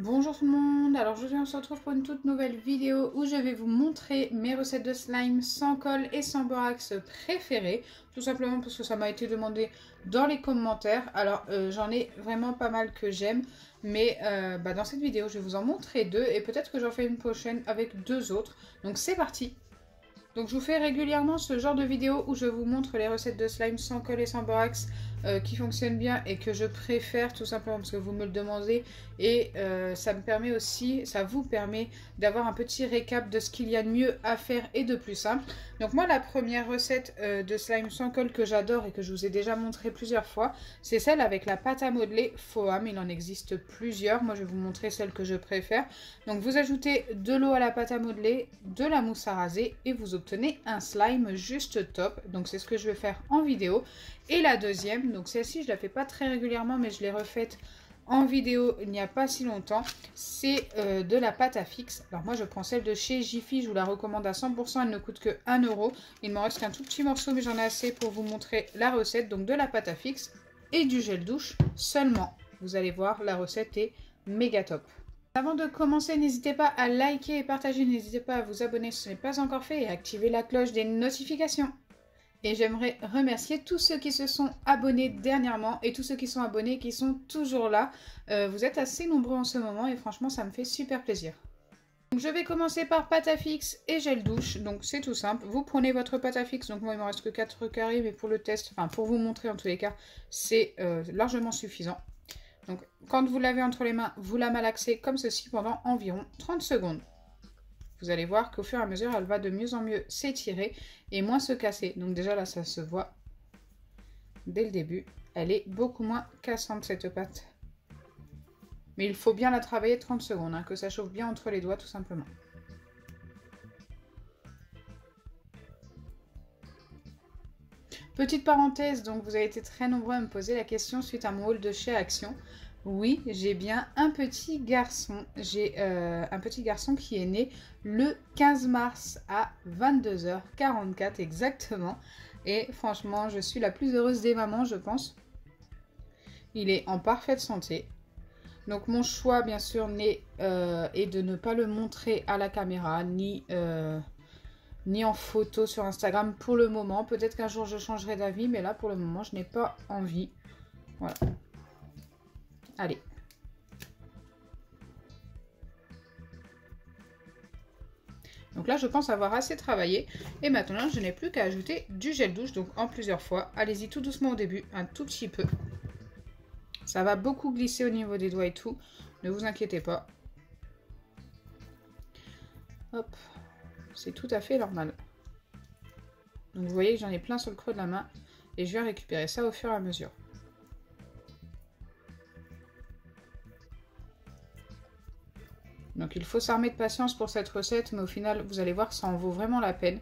Bonjour tout le monde, alors aujourd'hui on se retrouve pour une toute nouvelle vidéo où je vais vous montrer mes recettes de slime sans colle et sans borax préférées. Tout simplement parce que ça m'a été demandé dans les commentaires. Alors euh, j'en ai vraiment pas mal que j'aime, mais euh, bah, dans cette vidéo je vais vous en montrer deux et peut-être que j'en fais une prochaine avec deux autres. Donc c'est parti donc je vous fais régulièrement ce genre de vidéo où je vous montre les recettes de slime sans colle et sans borax euh, qui fonctionnent bien et que je préfère tout simplement parce que vous me le demandez et euh, ça me permet aussi, ça vous permet d'avoir un petit récap de ce qu'il y a de mieux à faire et de plus simple. Donc moi la première recette euh, de slime sans colle que j'adore et que je vous ai déjà montré plusieurs fois, c'est celle avec la pâte à modeler Foam, il en existe plusieurs, moi je vais vous montrer celle que je préfère. Donc vous ajoutez de l'eau à la pâte à modeler, de la mousse à raser et vous obtenez un slime juste top. Donc c'est ce que je vais faire en vidéo. Et la deuxième, donc celle-ci je la fais pas très régulièrement mais je l'ai refaite en vidéo il n'y a pas si longtemps, c'est euh, de la pâte à fixe. Alors moi je prends celle de chez Jiffy, je vous la recommande à 100%, elle ne coûte que 1 euro. Il me reste qu'un tout petit morceau mais j'en ai assez pour vous montrer la recette. Donc de la pâte à fixe et du gel douche seulement. Vous allez voir, la recette est méga top. Avant de commencer, n'hésitez pas à liker et partager, n'hésitez pas à vous abonner si ce n'est pas encore fait et à activer la cloche des notifications. Et j'aimerais remercier tous ceux qui se sont abonnés dernièrement et tous ceux qui sont abonnés qui sont toujours là. Euh, vous êtes assez nombreux en ce moment et franchement ça me fait super plaisir. Je vais commencer par pâte à fixe et gel douche. Donc c'est tout simple. Vous prenez votre pâte à fixe. Donc moi il me reste que 4 carrés mais pour le test, enfin pour vous montrer en tous les cas, c'est euh, largement suffisant. Donc quand vous l'avez entre les mains, vous la malaxez comme ceci pendant environ 30 secondes. Vous allez voir qu'au fur et à mesure, elle va de mieux en mieux s'étirer et moins se casser. Donc déjà là, ça se voit dès le début. Elle est beaucoup moins cassante cette pâte. Mais il faut bien la travailler 30 secondes, hein, que ça chauffe bien entre les doigts tout simplement. Petite parenthèse, donc vous avez été très nombreux à me poser la question suite à mon haul de chez Action. Oui, j'ai bien un petit garçon. J'ai euh, un petit garçon qui est né le 15 mars à 22h44 exactement. Et franchement, je suis la plus heureuse des mamans, je pense. Il est en parfaite santé. Donc mon choix, bien sûr, euh, est de ne pas le montrer à la caméra, ni, euh, ni en photo sur Instagram pour le moment. Peut-être qu'un jour je changerai d'avis, mais là, pour le moment, je n'ai pas envie. Voilà. Allez. Donc là, je pense avoir assez travaillé. Et maintenant, je n'ai plus qu'à ajouter du gel douche, donc en plusieurs fois. Allez-y tout doucement au début, un tout petit peu. Ça va beaucoup glisser au niveau des doigts et tout. Ne vous inquiétez pas. Hop. C'est tout à fait normal. Donc vous voyez que j'en ai plein sur le creux de la main. Et je vais récupérer ça au fur et à mesure. Donc il faut s'armer de patience pour cette recette, mais au final, vous allez voir, ça en vaut vraiment la peine.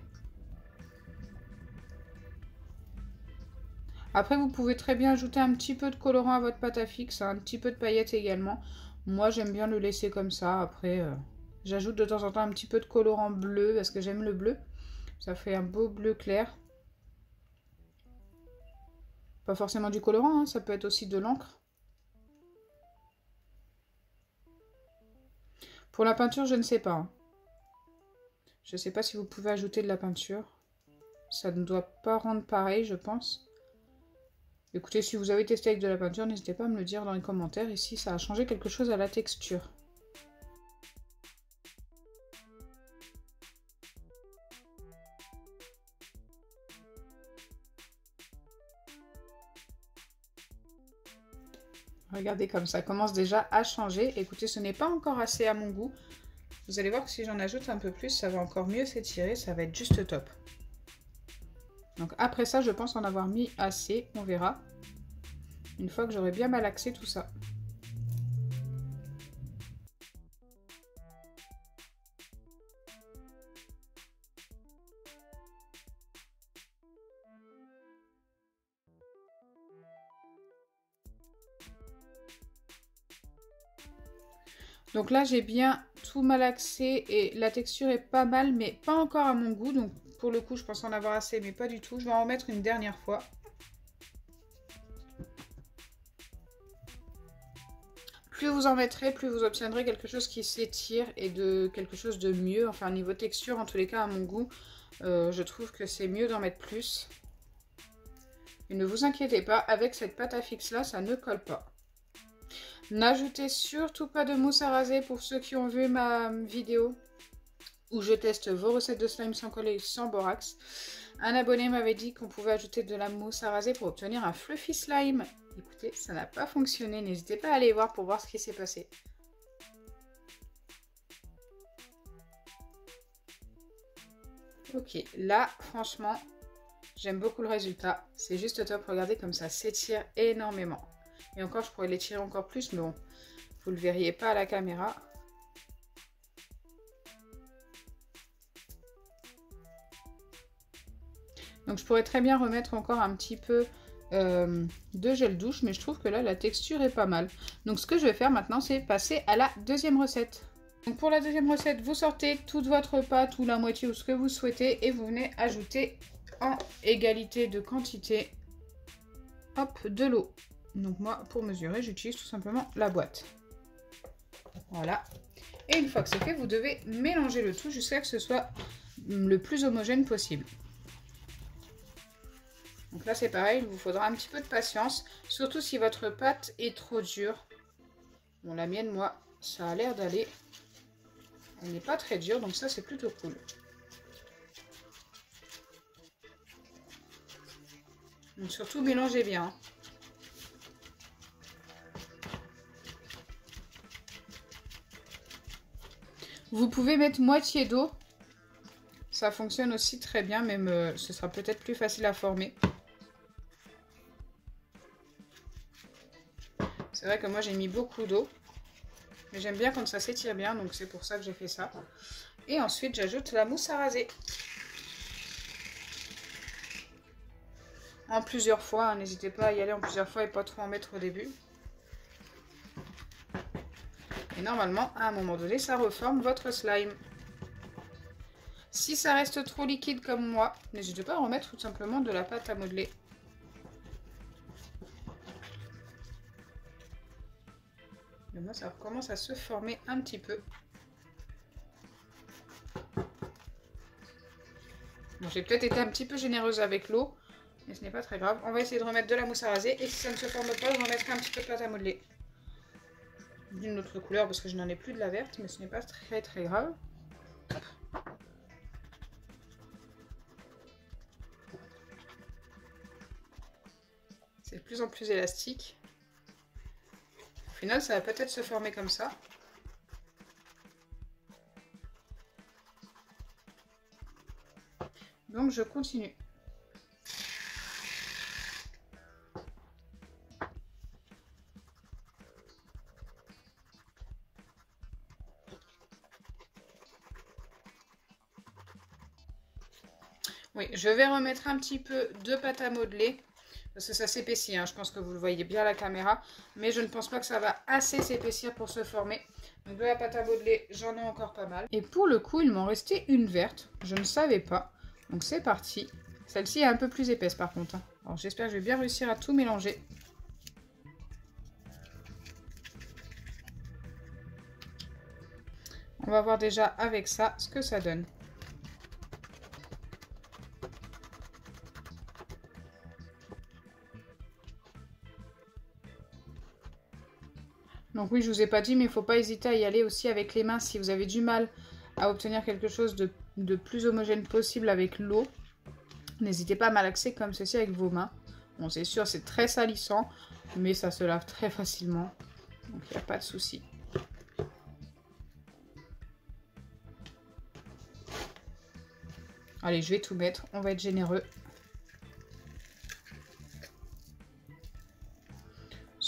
Après, vous pouvez très bien ajouter un petit peu de colorant à votre pâte à fixe, un petit peu de paillettes également. Moi, j'aime bien le laisser comme ça. Après, euh, j'ajoute de temps en temps un petit peu de colorant bleu, parce que j'aime le bleu. Ça fait un beau bleu clair. Pas forcément du colorant, hein, ça peut être aussi de l'encre. Pour la peinture, je ne sais pas. Hein. Je ne sais pas si vous pouvez ajouter de la peinture. Ça ne doit pas rendre pareil, je pense. Écoutez, si vous avez testé avec de la peinture, n'hésitez pas à me le dire dans les commentaires et si ça a changé quelque chose à la texture. Regardez comme ça commence déjà à changer. Écoutez, ce n'est pas encore assez à mon goût. Vous allez voir que si j'en ajoute un peu plus, ça va encore mieux s'étirer. Ça va être juste top. Donc après ça, je pense en avoir mis assez. On verra. Une fois que j'aurai bien malaxé tout ça. Donc là, j'ai bien tout malaxé et la texture est pas mal, mais pas encore à mon goût. Donc pour le coup, je pense en avoir assez, mais pas du tout. Je vais en remettre une dernière fois. Plus vous en mettrez, plus vous obtiendrez quelque chose qui s'étire et de quelque chose de mieux. Enfin, niveau texture, en tous les cas, à mon goût, euh, je trouve que c'est mieux d'en mettre plus. Et ne vous inquiétez pas, avec cette pâte à fixe là, ça ne colle pas. N'ajoutez surtout pas de mousse à raser pour ceux qui ont vu ma vidéo où je teste vos recettes de slime sans coller sans borax. Un abonné m'avait dit qu'on pouvait ajouter de la mousse à raser pour obtenir un fluffy slime. Écoutez, ça n'a pas fonctionné. N'hésitez pas à aller voir pour voir ce qui s'est passé. Ok, là, franchement, j'aime beaucoup le résultat. C'est juste top. Regardez comme ça s'étire énormément. Et encore, je pourrais l'étirer encore plus, mais bon, vous ne le verriez pas à la caméra. Donc je pourrais très bien remettre encore un petit peu euh, de gel douche, mais je trouve que là, la texture est pas mal. Donc ce que je vais faire maintenant, c'est passer à la deuxième recette. Donc pour la deuxième recette, vous sortez toute votre pâte ou la moitié ou ce que vous souhaitez et vous venez ajouter en égalité de quantité hop, de l'eau. Donc moi, pour mesurer, j'utilise tout simplement la boîte. Voilà. Et une fois que c'est fait, vous devez mélanger le tout jusqu'à ce que ce soit le plus homogène possible. Donc là, c'est pareil, il vous faudra un petit peu de patience, surtout si votre pâte est trop dure. Bon, la mienne, moi, ça a l'air d'aller. Elle n'est pas très dure, donc ça, c'est plutôt cool. Donc surtout, mélangez bien. Vous pouvez mettre moitié d'eau. Ça fonctionne aussi très bien, même euh, ce sera peut-être plus facile à former. C'est vrai que moi j'ai mis beaucoup d'eau. Mais j'aime bien quand ça s'étire bien, donc c'est pour ça que j'ai fait ça. Et ensuite j'ajoute la mousse à raser. En plusieurs fois, hein. n'hésitez pas à y aller en plusieurs fois et pas trop en mettre au début. Et normalement, à un moment donné, ça reforme votre slime. Si ça reste trop liquide comme moi, n'hésitez pas à remettre tout simplement de la pâte à modeler. moi, ça commence à se former un petit peu. J'ai peut-être été un petit peu généreuse avec l'eau, mais ce n'est pas très grave. On va essayer de remettre de la mousse à raser, et si ça ne se forme pas, je remettrai un petit peu de pâte à modeler. D'une autre couleur, parce que je n'en ai plus de la verte, mais ce n'est pas très très grave. C'est de plus en plus élastique final, ça va peut-être se former comme ça. Donc je continue. Oui, je vais remettre un petit peu de pâte à modeler parce que ça s'épaissit, hein. je pense que vous le voyez bien à la caméra. Mais je ne pense pas que ça va assez s'épaissir pour se former. Donc de la pâte à modeler, j'en ai encore pas mal. Et pour le coup, il m'en restait une verte. Je ne savais pas. Donc c'est parti. Celle-ci est un peu plus épaisse par contre. Hein. Alors j'espère que je vais bien réussir à tout mélanger. On va voir déjà avec ça ce que ça donne. Donc oui, je vous ai pas dit, mais il ne faut pas hésiter à y aller aussi avec les mains si vous avez du mal à obtenir quelque chose de, plus homogène possible avec l'eau. N'hésitez pas à malaxer comme ceci avec vos mains. Bon, c'est sûr, c'est très salissant, mais ça se lave très facilement. Donc il n'y a pas de souci. Allez, je vais tout mettre. On va être généreux.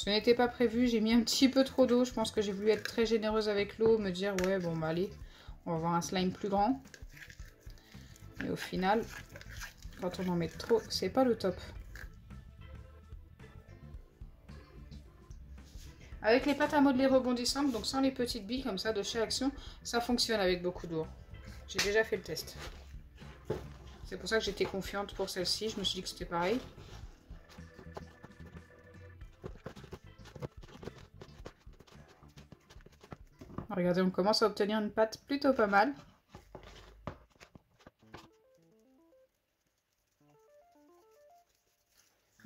Ce n'était pas prévu, j'ai mis un petit peu trop d'eau. Je pense que j'ai voulu être très généreuse avec l'eau, me dire ouais bon bah allez, on va avoir un slime plus grand. Et au final, quand on en met trop, c'est pas le top. Avec les pâtes à modeler rebondissantes, donc sans les petites billes comme ça de chez Action, ça fonctionne avec beaucoup d'eau. J'ai déjà fait le test. C'est pour ça que j'étais confiante pour celle-ci. Je me suis dit que c'était pareil. Regardez, on commence à obtenir une pâte plutôt pas mal.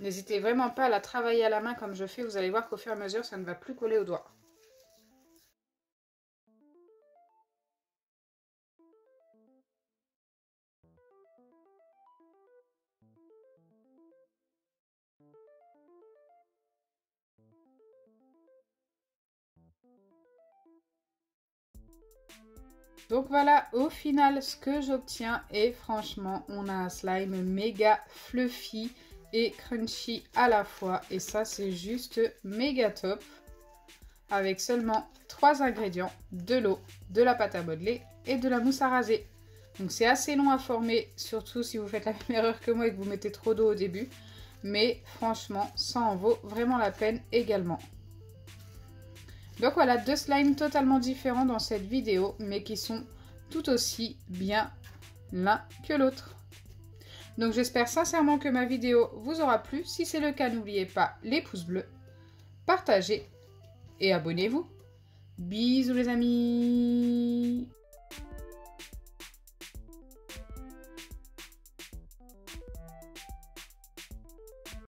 N'hésitez vraiment pas à la travailler à la main comme je fais, vous allez voir qu'au fur et à mesure, ça ne va plus coller aux doigts. Donc voilà, au final, ce que j'obtiens est franchement, on a un slime méga fluffy et crunchy à la fois. Et ça, c'est juste méga top. Avec seulement trois ingrédients, de l'eau, de la pâte à modeler et de la mousse à raser. Donc c'est assez long à former, surtout si vous faites la même erreur que moi et que vous mettez trop d'eau au début. Mais franchement, ça en vaut vraiment la peine également. Donc voilà, deux slimes totalement différents dans cette vidéo, mais qui sont tout aussi bien l'un que l'autre. Donc j'espère sincèrement que ma vidéo vous aura plu. Si c'est le cas, n'oubliez pas les pouces bleus, partagez et abonnez-vous. Bisous les amis